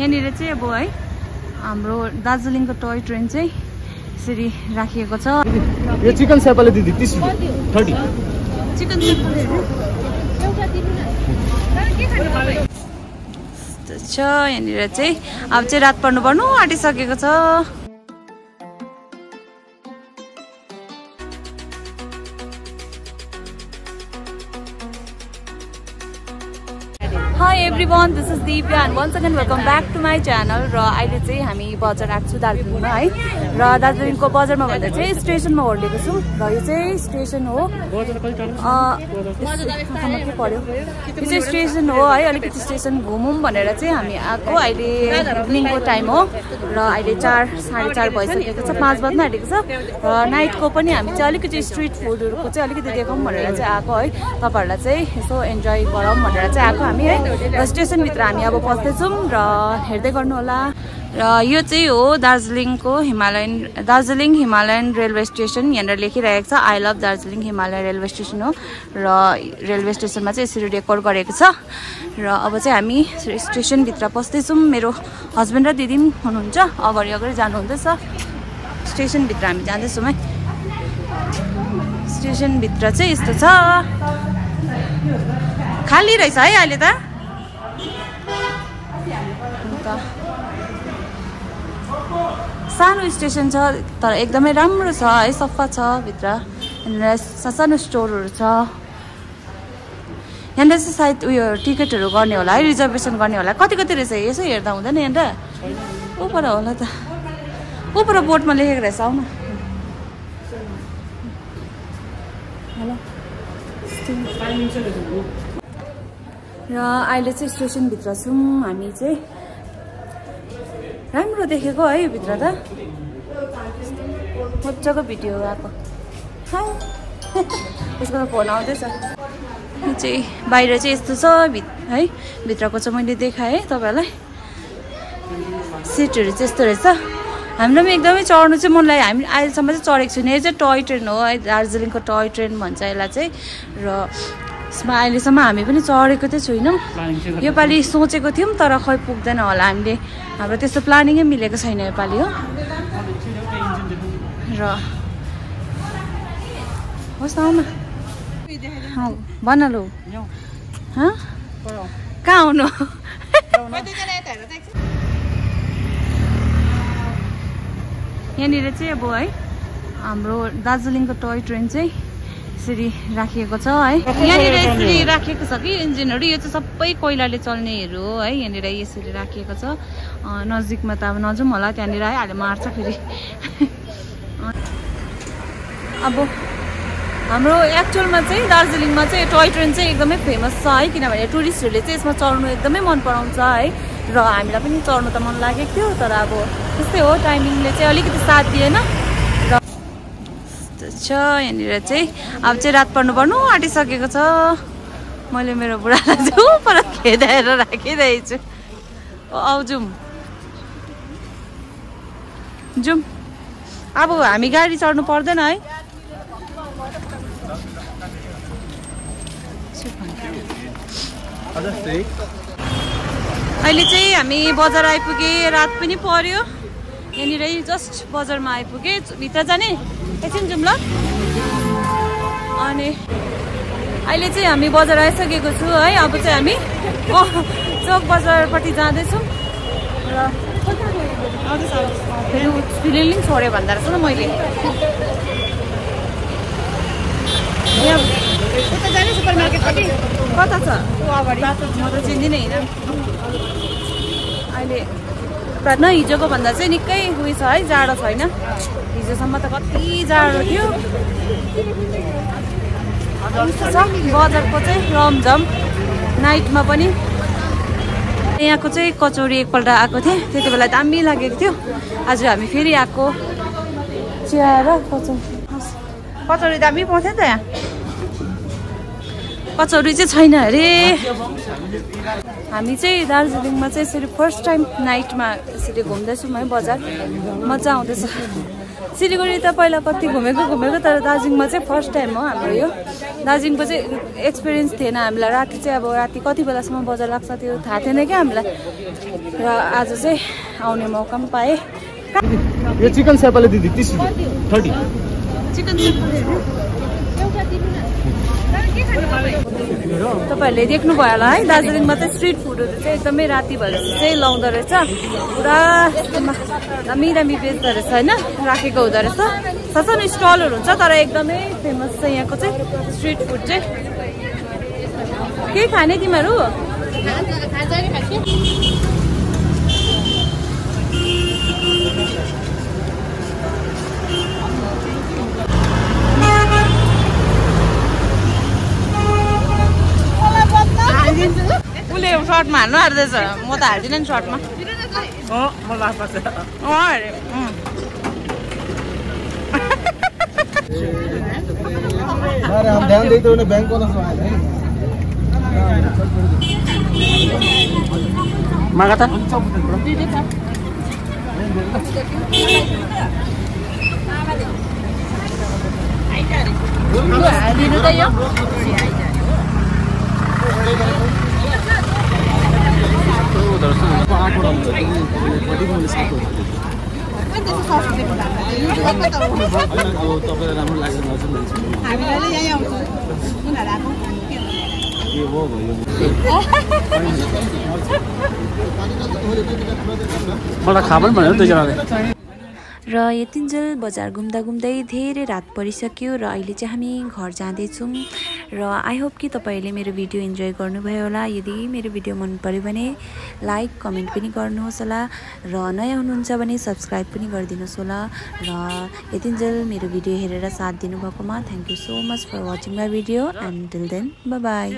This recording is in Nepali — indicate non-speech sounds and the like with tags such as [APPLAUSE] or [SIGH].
यहाँनिर चाहिँ अब है हाम्रो दार्जिलिङको टोय ट्रेन चाहिँ यसरी राखिएको छ। यो चिकन स्यापाले दिदी तिस थर्टी। चिकन छ यहाँनिर चाहिँ अब चाहिँ रात पर्नु पर्नु आँटिसकेको छ। Everyone this is Divya and once again welcome back to my channel र अहिले चाहिँ हामी बजार आएको छु दार्जिलिङमा है? र दार्जिलिङको बजारमा भन्दा चाहिँ स्टेसनमा होर्लेको छौँ। र यो चाहिँ स्टेसन हो। पर्यो यो चाहिँ स्टेसन हो है? अलिकति स्टेसन घुमौँ भनेर चाहिँ हामी आएको। अहिले इभिनिङको टाइम हो। र अहिले चार साढे चार भइसकेको छ। पाँच बज्न आँटेको छ। र नाइटको पनि हामी चाहिँ अलिकति स्ट्रिट फुडहरूको चाहिँ अलिकति देखाउँ भनेर चाहिँ आएको है? तपाईँहरूलाई चाहिँ यसो इन्जोय गरौँ भनेर चाहिँ आएको हामी है? र स्टेसनभित्र हामी अब पस्दैछौँ र हेर्दै गर्नु होला र यो चाहिँ हो दार्जिलिङको Himalayan Darjeeling Himalayan railway station यहाँनिर लेखिरहेको छ। I love Darjeeling Himalayan railway station हो। र रेलवे स्टेसनमा चाहिँ यसरी डेकोर गरेको छ। र अब चाहिँ हामी स्टेसनभित्र पस्दैछौँ। मेरो हस्बेन्ड र दिदी पनि हुनुहुन्छ। अगाडि अगाडि जानुहुँदैछ। स्टेसनभित्र हामी जाँदैछौँ है। स्टेसनभित्र चाहिँ यस्तो छ। खाली रहेछ है अहिले त। सानो स्टेसन छ तर एकदमै राम्रो छ है सफा छ भित्र। यहाँनिर सानो स्टोरहरू छ। यहाँनिर चाहिँ सायद उयो टिकटहरू गर्ने होला है रिजर्भेसन गर्ने होला। कति कति रहेछ? यसो हेर्दा हुँदैन यहाँनिर? ऊ पर होला त। ऊ पर बोर्डमा लेखेको रहेछ आउन। हेलो। र अहिले चाहिँ स्टेसनभित्र छौँ। हामी चाहिँ राम्रो देखेको है भित्र त। मजाको भिडियो आएको। [LAUGHS] यसको त फोन आउँदैछ। चाहिँ बाहिर चाहिँ यस्तो छ भित है भित्रको चाहिँ मैले देखाएँ तपाईँहरूलाई सिटहरू चाहिँ यस्तो रहेछ। हाम्रो पनि एकदमै चढ्नु चाहिँ लाग्यो हामी अहिलेसम्म चाहिँ चढेको छैन यो चाहिँ टोय ट्रेन हो है दार्जिलिङको टोय ट्रेन भन्छ यसलाई चाहिँ। र यसमा अहिलेसम्म हामी पनि चढेको चाहिँ छैनौँ। योपालि सोचेको थियौँ तर खै पुग्दैन होला हामीले। हाम्रो त्यस्तो प्लानिङै मिलेको छैन योपालि हो। र होस् न भन लौ। हँ? कहाँ आउनु? यहाँनिर चाहिँ अब है हाम्रो दार्जिलिङको टोय ट्रेन चाहिँ यसरी राखिएको छ है? यहाँनिर यसरी राखिएको छ कि इन्जिनहरू? यो चाहिँ सबै कोइलाले चल्नेहरू हो है? यहाँनिर यसरी राखिएको छ। नजिकमा त अब नजाउँ होला त्यहाँनिर है? अहिले मार्छ फेरि। [LAUGHS] अब हाम्रो एक्चुअलमा चाहिँ दार्जिलिङमा चाहिँ टोय ट्रेन चाहिँ एकदमै फेमस छ है? किनभने टुरिस्टहरूले चाहिँ यसमा चढ्नु एकदमै मन पराउँछ है? र हामीलाई पनि चढ्नु त मन लागेको थियो तर अब त्यस्तै हो टाइमिङले चाहिँ अलिकति साथ दिएन। छ यहाँनिर चाहिँ। अब चाहिँ रात पर्नु पर्नु आँटिसकेको छ। मैले मेरो बुढालाई चाहिँ पर खेदाएर राखिरहेको छु आउ जाउँ। जाउँ। अब हामी गाडी चढ्नु पर्दैन है। अहिले चाहिँ हामी बजार आइपुगे रात पनि पर्यो। यहाँनिर जस्ट बजारमा आइपुगे भित्र जाने। एकछिन जाउँ ल। अनि अहिले चाहिँ हामी बजार आइसकेको छु है। अब चाहिँ हामी [LAUGHS] चोक बजारपट्टि जाँदैछौँ। र फेरि फिलिङ छोड्यो भन्दा रहेछ न मैले। यहाँ कता छ म त चिन्दिनँ होइन। अहिले न हिजोको भन्दा चाहिँ निकै उयो छ है जाडो छैन हिजोसम्म त कति जाडो थियो। छ बजारको चाहिँ रमझम नाइटमा पनि। यहाँको चाहिँ कचौरी एकपल्ट आएको थिएँ त्यति बेला दामी लागेको थियो। आज हामी फेरि आएको। चिया र कचौरी। कचौरी दामी पाउँथ्यो नि त यहाँ। कचौरी चाहिँ छैन अरे। हामी चाहिँ दार्जिलिङमा चाहिँ यसरी फर्स्ट टाइम नाइटमा यसरी घुम्दैछौँ है बजार। मजा आउँदैछ। सिलगढी त पहिला कति घुमेको घुमेको तर दार्जिलिङमा चाहिँ फर्स्ट टाइम हो हाम्रो यो। दार्जिलिङको चाहिँ एक्सपिरियन्स थिएन हामीलाई। राति चाहिँ अब राति कति बेलासम्म बजार लाग्छ त्यो थाहा थिएन क्या हामीलाई। र आज चाहिँ आउने मौका पनि पाएँ। यो चिकन स्यापाले दिदी तिस रुपियाँ। थर्टी। चिकन। तपाईँहरूले देख्नुभयो होला है दार्जिलिङमा चाहिँ स्ट्रिट फुडहरू चाहिँ एकदमै राति भएपछि चाहिँ लाउँदो रहेछ। पुरा दामी दामी बेच्दो रहेछ होइन राखेको हुँदो रहेछ। सानो स्टलहरू हुन्छ तर एकदमै फेमस छ यहाँको चाहिँ स्ट्रिट फुड चाहिँ। के खाने तिमीहरू? उसले सर्टमा हाल्नु हाल्दैछ म त हाल्दिनँ नि सर्टमा अरे हम ध्यान देते उन्हें बैंक वाला सवाल है मागा था हालिदिनु त यो तपाईँलाई राम्रो लाग्दैन हजुर के हो भयो मलाई खा पनि भनेर र यतिन्जेल बजार घुम्दा घुम्दै धेरै रात परिसक्यो र अहिले चाहिँ हामी घर जाँदैछौँ। र आई होप कि तपाईँहरूले मेरो भिडियो इन्जोय गर्नुभयो होला। यदि मेरो भिडियो मन पऱ्यो भने लाइक कमेन्ट पनि गर्नुहोस् होला र नयाँ हुनुहुन्छ भने सब्सक्राइब पनि गरिदिनुहोस् होला र यतिन्जेल मेरो भिडियो हेरेर साथ दिनुभएकोमा thank you so much for watching my video and till then bye